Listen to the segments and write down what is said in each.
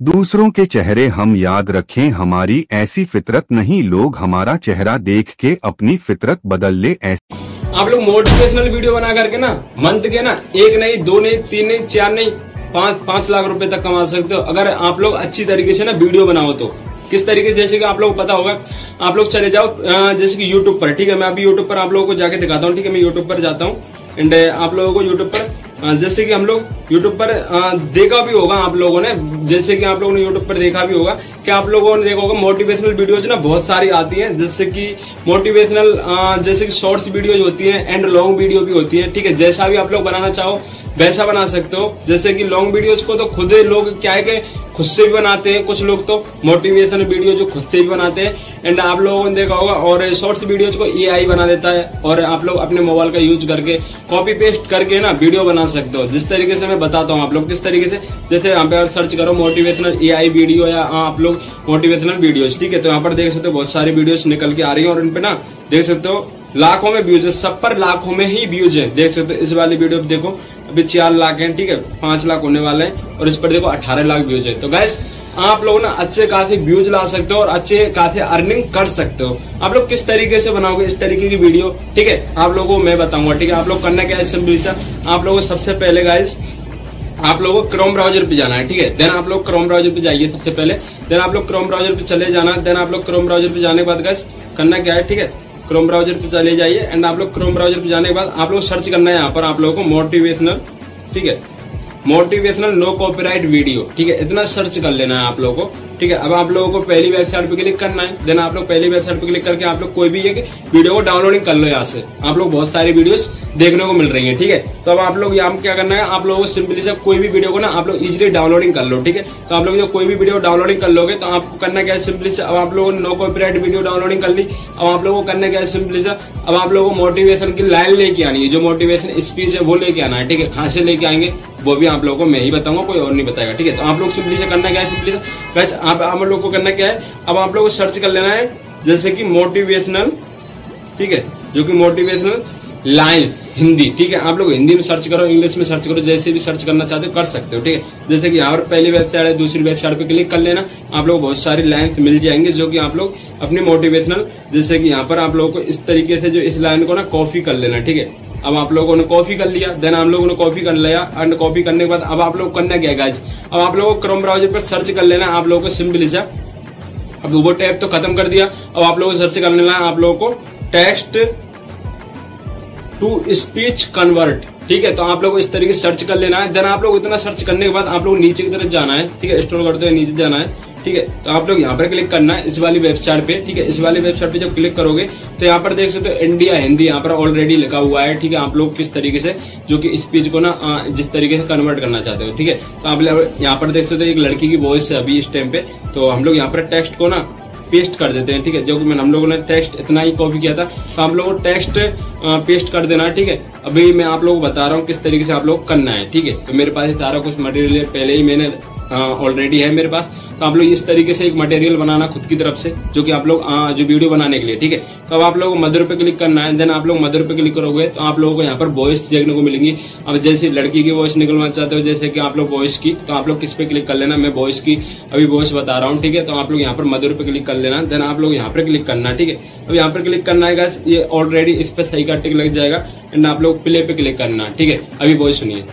दूसरों के चेहरे हम याद रखें, हमारी ऐसी फितरत नहीं, लोग हमारा चेहरा देख के अपनी फितरत बदल ले, ऐसी। आप लोग मोटिवेशनल वीडियो बना करके ना मंथ के ना, एक नहीं, दो नहीं, तीन नहीं, चार नहीं, पाँच पाँच लाख रुपए तक कमा सकते हो। अगर आप लोग अच्छी तरीके से ना वीडियो बनाओ तो। किस तरीके से? जैसे कि आप लोग पता होगा, आप लोग चले जाओ जैसे कि यूट्यूब पर, ठीक है, मैं अभी यूट्यूब पर आप लोगों को जाके दिखाता हूँ, ठीक है, मैं यूट्यूब पर जाता हूँ। एंड आप लोगों को यूट्यूब पर जैसे कि हम लोग यूट्यूब पर देखा भी होगा आप लोगों ने, जैसे कि आप लोगों ने यूट्यूब पर देखा भी होगा कि आप लोगों ने देखा होगा मोटिवेशनल वीडियोज़ ना बहुत सारी आती हैं, जैसे कि मोटिवेशनल जैसे कि शॉर्ट्स वीडियोज़ होती हैं एंड लॉन्ग वीडियो भी होती है, ठीक है, जैसा भी आप लोग बनाना चाहो, वैसा बना सकते हो। जैसे कि लॉन्ग वीडियोज़ को तो खुद लोग क्या है कि खुद से भी बनाते हैं। कुछ लोग तो मोटिवेशनल वीडियो जो खुद से भी बनाते हैं। एंड आप लोगों ने देखा होगा और शॉर्ट्स वीडियोज़ को एआई बना देता है। और आप लोग अपने मोबाइल का यूज़ करके कॉपी पेस्ट करके ना वीडियो बना सकते हो। जिस तरीके से मैं बताता हूँ आप लोग किस तरीके से। जैसे यहाँ पे सर्च करो मोटिवेशनल एआई वीडियो या हाँ, आप लोग मोटिवेशनल वीडियोज़ ठीक है? तो यहाँ पर देख सकते हो बहुत सारी वीडियोज़ निकल के आ रही है। और इन पे ना देख सकते हो लाखों में व्यूज़ है, सब पर लाखों में ही व्यूज़ है। देख सकते हो, इस वाली वीडियो पे देखो, अभी चार लाख है, ठीक है? पाँच लाख होने वाले हैं, और इस पर देखो, अठारह लाख व्यूज़ है। तो गैस आप लोग ना अच्छे खासे व्यूज़ ला सकते हो और अच्छे खासे अर्निंग कर सकते हो। आप लोग किस तरीके से बनाओगे, इस तरीके की वीडियो ठीक है? आप लोगों को मैं बताऊँगा, ठीक है? आप लोग करना क्या है सिंपली सा? आप लोगों को सबसे पहले गाइस आप लोगों को क्रोम ब्राउज़र पे जाना है, ठीक है? देन आप लोग क्रोम ब्राउज़र पे जाइए सबसे पहले। देन आप लोग क्रोम ब्राउज़र पे चले जाना। देन आप लोग क्रोम ब्राउज़र पे जाने के बाद गैस करना क्या है, ठीक है? क्रोम ब्राउज़र पे चले जाइए। एंड आप लोग क्रोम ब्राउज़र पे जाने के बाद, आप लोग सर्च करना है यहाँ पर आप लोगों को मोटिवेशनल ठीक है? मोटिवेशनल नो कॉपीराइट वीडियो ठीक है? इतना सर्च कर लेना है आप लोगों को, ठीक है? अब आप लोगों को पहली वेबसाइट पे क्लिक करना है देन आप लोग पहली वेबसाइट पे क्लिक करके आप लोग कोई भी एक वीडियो को डाउनलोडिंग कर लो यहाँ से। आप लोग बहुत सारी वीडियोस देखने को मिल रही है, ठीक है? तो अब आप लोग यहाँ क्या करना है, आप लोगों को सिंपली से कोई भी वीडियो को ना आप लोग इजिली डाउनलोडिंग कर लो, ठीक है? तो आप लोग जो कोई भी वीडियो डाउनलोडिंग कर लोगे तो आपको करना क्या है सिंपली से, अब आप लोगों ने नो कॉपीराइट वीडियो डाउनलोडिंग कर ली अब आप लोगों को करना क्या है सिंपली से, अब आप लोगों को मोटिवेशन की लाइन लेके आनी है, जो मोटिवेशन स्पीच है वो लेके आना है, ठीक है? कहाँ लेके आएँगे, वो भी आप लोगों को मैं ही बताऊँगा, कोई और नहीं बताएगा, ठीक है? तो आप लोग सिंपली से करना क्या है, सिंपली से? बस आप आप लोग को करना क्या है? अब आप लोग को सर्च कर लेना है, जैसे कि मोटिवेशनल ठीक है? जो कि मोटिवेशनल लाइन हिंदी, ठीक है? आप लोग हिंदी में सर्च करो इंग्लिश में सर्च करो, जैसे भी सर्च करना चाहते हो, कर सकते हो, ठीक है? जैसे कि पर पहली वेबसाइट है, दूसरी वेबसाइट पे क्लिक कर लेना, आप लोग बहुत सारी लाइन्स मिल जाएँगे, जो कि आप लोग अपनी मोटिवेशनल जैसे कि यहाँ पर आप लोगों को इस तरीके से जो इस लाइन को ना कॉपी कर लेना, ठीक है? अब आप लोगों ने कॉपी कर लिया देन आप लोगों ने कॉपी कर लिया एंड कॉपी करने के बाद अब आप लोग करना क्या गाइज़ अब आप लोगों को क्रोम ब्राउज़र पर सर्च कर लेना, आप लोगों को सिंपली सा अब वो टैब तो खत्म कर दिया। अब आप लोगों को सर्च कर लेना, आप लोगों को टेक्स्ट टू स्पीच कन्वर्ट ठीक है? तो आप लोग इस तरीके से सर्च कर लेना है। देन आप लोग इतना सर्च करने के बाद आप लोग नीचे की तरफ़ जाना है, ठीक है? स्टोर करते हुए नीचे जाना है। ठीक है? तो आप लोग यहाँ पर क्लिक करना है इस वाली वेबसाइट पे, ठीक है? इस वाली वेबसाइट पे जब क्लिक करोगे तो यहाँ पर देख सकते हो इंडिया हिंदी यहाँ पर ऑलरेडी लिखा हुआ है, ठीक है? आप लोग किस तरीके से, जो कि स्पीच को ना जिस तरीके से कन्वर्ट करना चाहते हो, ठीक है? तो आप यहाँ पर देख सकते हो, एक लड़की की वॉइस है अभी इस टाइम पे तो हम लोग यहाँ पर टेक्स्ट को ना पेस्ट कर देते हैं, ठीक है? जो कि मैंने हम लोगों ने टेक्स्ट इतना ही कॉपी किया था। तो आप लोगों को टेक्स्ट पेस्ट कर देना है ठीक है? अभी मैं आप लोगों को बता रहा हूँ किस तरीके से आप लोग करना है, ठीक है? तो मेरे पास ये सारा कुछ मटेरियल पहले ही मैंने ऑलरेडी है मेरे पास। तो आप लोग इस तरीके से एक मटेरियल बनाना खुद की तरफ़ से, जो कि आप लोग जो वीडियो बनाने के लिए, ठीक है? तो अब आप लोग मदर पे क्लिक करना है देन आप लोग मदर पे क्लिक करोगे तो आप लोगों को यहाँ पर वॉइस देखने को मिलेंगी। अब जैसे लड़की की वॉइस निकलना चाहते हो, जैसे कि आप लोग वॉइस की तो आप लोग किस पे क्लिक कर लेना? मैं वॉइस की अभी वॉइस बता रहा हूँ, ठीक है? तो आप लोग यहाँ पर मदर पे क्लिक कर लेना देन आप लोग यहाँ पर क्लिक करना ठीक है? अब यहाँ पर क्लिक करना है ये ऑलरेडी इस पर सही का टिक लग जाएगा एंड आप लोग प्ले पे क्लिक करना ठीक है? अभी वॉइस सुनिए।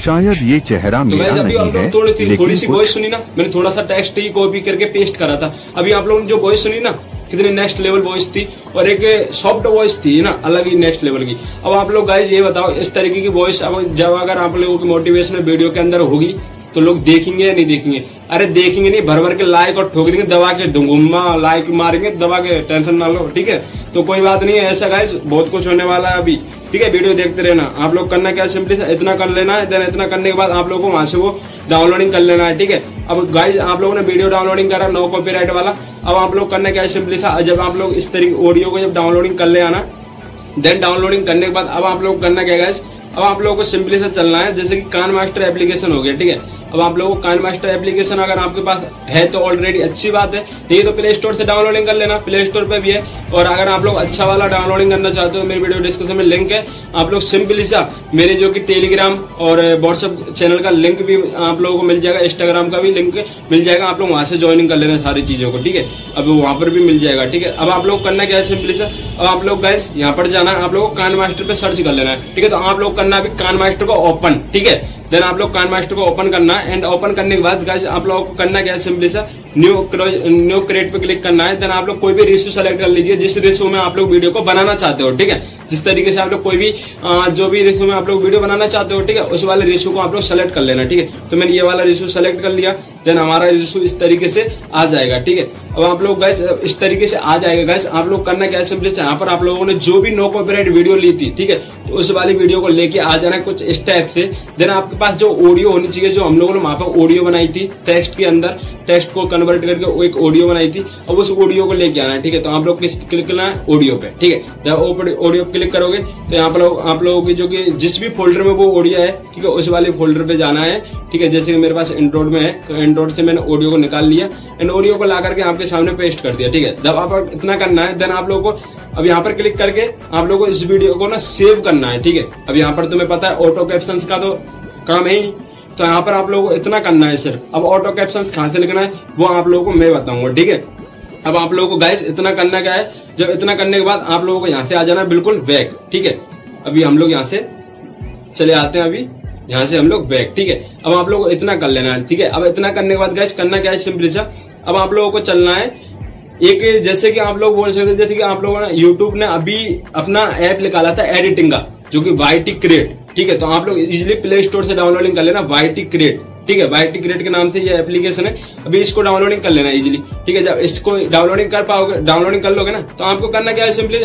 शायद ये चेहरा तो मेरा आप नहीं है थोड़ी थी थोड़ी सी वॉइस सुनी ना। मैंने थोड़ा सा टेक्स्ट ही कॉपी करके पेस्ट करा था। अभी आप लोगों ने जो वॉइस सुनी ना कितनी नेक्स्ट लेवल वॉइस थी और एक सॉफ्ट वॉइस थी ना अलग ही नेक्स्ट लेवल की। अब आप लोग गाइज़ ये बताओ इस तरीके की वॉइस अब जब अगर आप लोगों की मोटिवेशनल वीडियो के अंदर होगी तो लोग देखेंगे या नहीं देखेंगे? अरे देखेंगे नहीं भर भर के लाइक और ठोक देंगे दबा के डुंगुम्मा लाइक मारेंगे, दबा के टेंशन ना लो, ठीक है? तो कोई बात नहीं है, ऐसा गाइस बहुत कुछ होने वाला है अभी, ठीक है? वीडियो देखते रहना। आप लोग करना क्या सिंपली इतना कर लेना है इतना करने के बाद आप लोगों को वहाँ से वो डाउनलोडिंग कर लेना है, ठीक है? अब गाइज़ आप लोगों ने वीडियो डाउनलोडिंग करा नो कॉपीराइट वाला। अब आप लोग करना क्या सिंपली सा? जब आप लोग इस तरीके ऑडियो को जब डाउनलोडिंग कर ले आना देन डाउनलोडिंग करने के बाद अब आप लोग करना क्या गाइस अब आप लोगों को सिंपली से चलना है, जैसे कि कान मास्टर एप्लीकेशन हो गया, ठीक है? अब आप लोगों को कान मास्टर एप्लीकेशन अगर आपके पास है तो ऑलरेडी अच्छी बात है। नहीं तो प्ले स्टोर से डाउनलोडिंग कर लेना। प्ले स्टोर पर भी है। और अगर आप लोग अच्छा वाला डाउनलोडिंग करना चाहते हो, मेरे वीडियो डिस्क्रिप्शन में लिंक है। आप लोग सिंपली सा मेरे जो कि टेलीग्राम और व्हाट्सएप चैनल का लिंक भी आप लोगों को मिल जाएगा। इंस्टाग्राम का भी लिंक मिल जाएगा। आप लोग वहाँ से ज्वाइनिंग कर लेना सारी चीज़ों को, ठीक है? अब वहाँ पर भी मिल जाएगा, ठीक है? अब आप लोग करना क्या है सिंपली सा? अब आप लोग गैस यहाँ पर जाना है। आप लोग को कान मास्टर पे सर्च कर लेना है, ठीक है? तो आप लोग करना अभी कान मास्टर को ओपन ठीक है? देन आप लोग कान मास्टर को ओपन करना। एंड ओपन करने के बाद आप लोगों को करना क्या सिंपली सा न्यू न्यू क्रिएट पे क्लिक करना है देन आप लोग कोई भी रेशो सेलेक्ट कर लीजिए, जिस रेशो में आप लोग वीडियो को बनाना चाहते हो, ठीक है? जिस तरीके से आप लोग कोई भी जो भी रेशो में आप लोग वीडियो बनाना चाहते हो, ठीक है? उस वाले रेशो को आप लोग सेलेक्ट कर लेना, ठीक है? तो मैंने ये वाला रेशो सेलेक्ट कर लिया देन हमारा रेशो इस तरीके से आ जाएगा, ठीक है? अब आप लोग गैस इस तरीके से आ जाएगा गैस आप लोग करना क्या सिंपली यहाँ पर आप लोगों ने जो भी नो कॉपीराइट वीडियो ली थी, ठीक है? तो उस वाली वीडियो को लेके आ जाना कुछ इस टाइप से। देन आपके पास जो ऑडियो होनी चाहिए, जो हम लोगों ने वहाँ पर ऑडियो बनाई थी टेक्स्ट के अंदर टेक्स्ट को कन्वर्ट करके वो एक ऑडियो बनाई थी, अब उस ऑडियो को लेके आना है, ठीक है? तो आप लोग क्लिक करना है ऑडियो पे, ठीक है? जब ऑडियो क्लिक करोगे तो यहाँ पर आप लोगों की जो कि जिस भी फोल्डर में वो ऑडियो है, ठीक है, उस वाले फोल्डर पे जाना है, ठीक है? जैसे कि मेरे पास एंड्रॉइड में है तो एंड्रॉइड से मैंने ऑडियो को निकाल लिया एंड ऑडियो को ला करके आपके सामने पेस्ट कर दिया, ठीक है? जब आप इतना करना है देन आप लोगों को अब यहाँ पर क्लिक करके आप लोगों को इस वीडियो को ना सेव करना है, ठीक है? अब यहाँ पर तुम्हें पता है ऑटो कैप्शन का तो काम है ही तो यहाँ पर आप लोगों को इतना करना है सिर्फ़। अब ऑटो कैप्शन कहाँ से लिखना है, वो आप लोगों को मैं बताऊँगा, ठीक है? अब आप लोगों को गैस इतना करना क्या है? जब इतना करने के बाद आप लोगों को यहाँ से आ जाना बिल्कुल बैक ठीक है? अभी हम लोग यहाँ से चले आते हैं अभी। यहाँ से हम लोग बैक ठीक है? अब आप लोगों को इतना कर लेना है, ठीक है? अब इतना करने के बाद गैस करना क्या है सिंपली सा? अब आप लोगों को चलना है। एक जैसे कि आप लोग बोल सकते जैसे कि आप लोगों ने यूट्यूब ने अभी अपना ऐप निकाला था एडिटिंग का, जो कि वाई टी क्रिएट ठीक है तो आप लोग इजिली प्ले स्टोर से डाउनलोडिंग कर लेना वाईटी क्रिएट ठीक है वाई टी क्रिएट के नाम से ये एप्लीकेशन है। अभी इसको डाउनलोडिंग कर लेना इजिली ठीक है, जब इसको डाउनलोडिंग कर पाओगे डाउनलोडिंग कर लोगे ना तो आपको करना क्या है सिंपली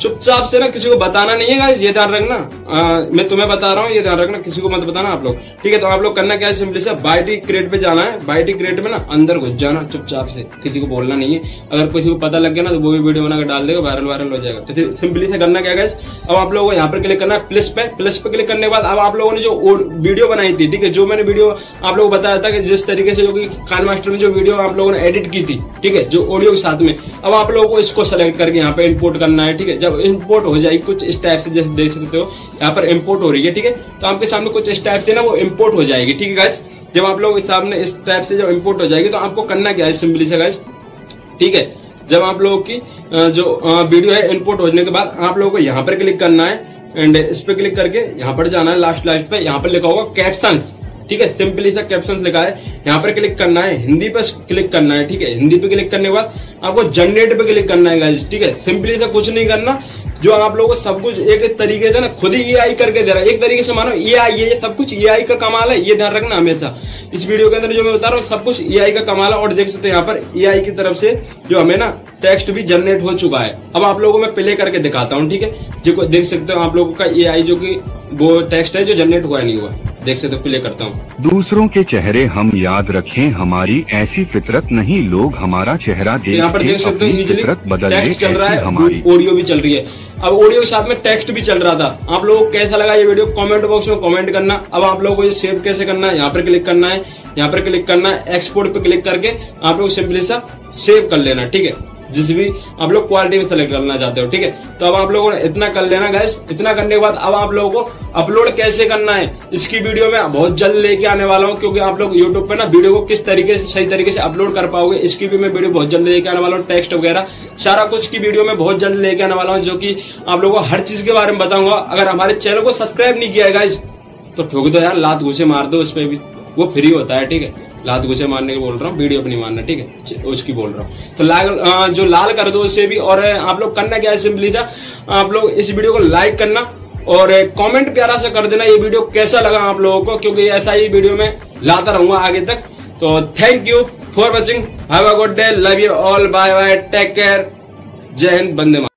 चुपचाप से ना किसी को बताना नहीं है ये ध्यान रखना। आ, मैं तुम्हें बता रहा हूँ ये ध्यान रखना किसी को मत बताना आप लोग। ठीक है तो आप लोग करना क्या है सिंपली से बाइटी क्रेट पे जाना है। बाइटी क्रेट में ना अंदर घुस जाना चुपचाप से। किसी को बोलना नहीं है। अगर किसी को पता लग गया ना तो वो भी वीडियो बनाकर डाल देगा वायरल वायरल हो जाएगा। तो सिंपली से करना क्या गाइस अब आप लोगों को यहाँ पर क्लिक करना है प्लस पे। प्लस पे क्लिक करने के बाद अब आप लोगों ने जो वीडियो बनाई थी ठीक है जो मैंने वीडियो आप लोगों को बताया था कि जिस तरीके से जो कि कान मास्टर में जो वीडियो आप लोगों ने एडिट की थी ठीक है जो ऑडियो के साथ में। अब आप लोगों को इसको सेलेक्ट करके यहाँ पे इम्पोर्ट करना है ठीक है। जब इम्पोर्ट हो जाएगी, कुछ इस टाइप से जैसे देख सकते हो, यहाँ पर इम्पोर्ट हो रही है, ठीक है? तो आपके सामने कुछ इस टाइप से ना वो इम्पोर्ट हो जाएगी, ठीक है गाइज़ जब आप लोग सामने इस टाइप से जब इम्पोर्ट हो जाएगी तो आपको करना क्या है सिंपली से गाइज़ ठीक है? जब आप लोगों की जो वीडियो है इम्पोर्ट होने के बाद, आप लोगों को यहाँ पर क्लिक करना है एंड इस पे क्लिक करके यहाँ पर जाना है लास्ट लास्ट पे, यहाँ पर लिखा होगा कैप्शन ठीक है सिंपली सा कैप्शन लिखा है। यहाँ पर क्लिक करना है। हिंदी पे क्लिक करना है, ठीक है। हिंदी पे क्लिक करने के बाद आपको जनरेट पे क्लिक करना है ठीक है। सिंपली सा कुछ नहीं करना। जो आप लोगों को सब कुछ एक तरीके से ना खुद ही ए करके दे रहा है। एक तरीके से मानो ए आई ये सब कुछ ए का कमाल है ये ध्यान रखना हमेशा। इस वीडियो के अंदर जो मैं बता रहा हूँ सब कुछ ए का कमाल है और देख सकते हैं यहाँ पर ए की तरफ़ से जो हमें ना टेक्स्ट भी जनरेट हो चुका है। अब आप लोगों को मैं प्ले करके दिखाता हूँ ठीक है? जो देख सकते हो आप लोगों का ए जो की वो टेक्स्ट है जो जनरेट हुआ नहीं हुआ। देख सकते हो प्ले करता हूँ। दूसरों के चेहरे हम याद रखें हमारी ऐसी फितरत नहीं लोग हमारा चेहरा देख यहाँ पर देख सकते हो फितरत चल रहा है हमारी ऑडियो भी चल रही है। अब ऑडियो के साथ में टेक्स्ट भी चल रहा था। आप लोगों को कैसा लगा ये वीडियो कमेंट बॉक्स में कमेंट करना। अब आप लोगों को ये सेव कैसे करना है? यहाँ पर क्लिक करना है। यहाँ पर क्लिक करना है। एक्सपोर्ट पे क्लिक करके आप लोग सिंपली सा सेव कर लेना, ठीक है? जिस भी आप लोग क्वालिटी में सेलेक्ट करना चाहते हो, ठीक है? तो अब आप लोगों ने इतना कर लेना गैस इतना करने के बाद अब आप लोगों को अपलोड कैसे करना है, इसकी वीडियो में बहुत जल्द लेके आने वाला हूँ, क्योंकि आप लोग यूट्यूब पे ना वीडियो को किस तरीके से, सही तरीके से अपलोड कर पाओगे, इसकी भी मैं वीडियो बहुत जल्द लेके आने वाला हूँ टेक्स्ट वगैरह, सारा कुछ की वीडियो में बहुत जल्द लेके आने वाला हूँ, जो की आप लोगों को हर चीज़ के बारे में बताऊँगा। अगर हमारे चैनल को सब्सक्राइब नहीं किया है गाइज़ तो ठोक दो यार, लात घुसे मार दो उस पर भी। वो फ्री होता है, ठीक है? लात घुसे मारने की बोल रहा हूँ, वीडियो अपनी मारना, ठीक है? उसकी बोल रहा हूँ। तो लाल जो लाल कर दो उससे भी, और आप लोग करना क्या है? सिंपली था, आप लोग इस वीडियो को लाइक करना, और कमेंट प्यारा से कर देना, ये वीडियो कैसा लगा आप लोगों को? क्योंकि ऐसा ही वीडियो में लाता रहूँगा आगे तक। तो thank you for watching have a good day love you all bye bye take care Jai Hind. बंदे